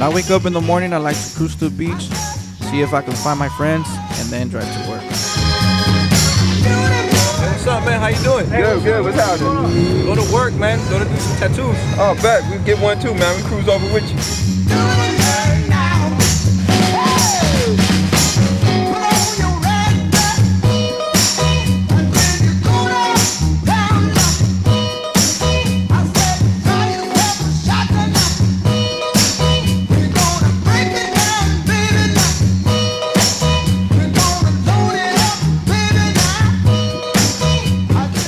When I wake up in the morning, I like to cruise to the beach, see if I can find my friends, and then drive to work. What's up, man? How you doing? Good, good. What's happening? Go to work, man. Go to do some tattoos. Oh, bet. We get one too, man. We cruise over with you.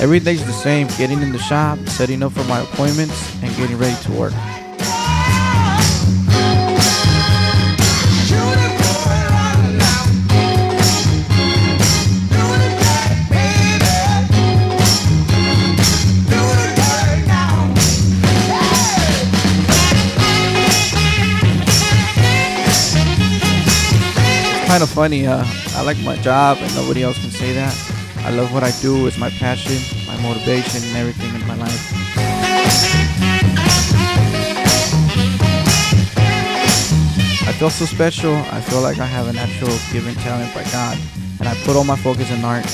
Every day's the same getting in the shop, setting up for my appointments, and getting ready to work. kind of funny. Uh, I like my job, and nobody else can say that. I love what I do. It's my passion, my motivation, and everything in my life. I feel so special. I feel like I have a natural given talent by God, and I put all my focus in art.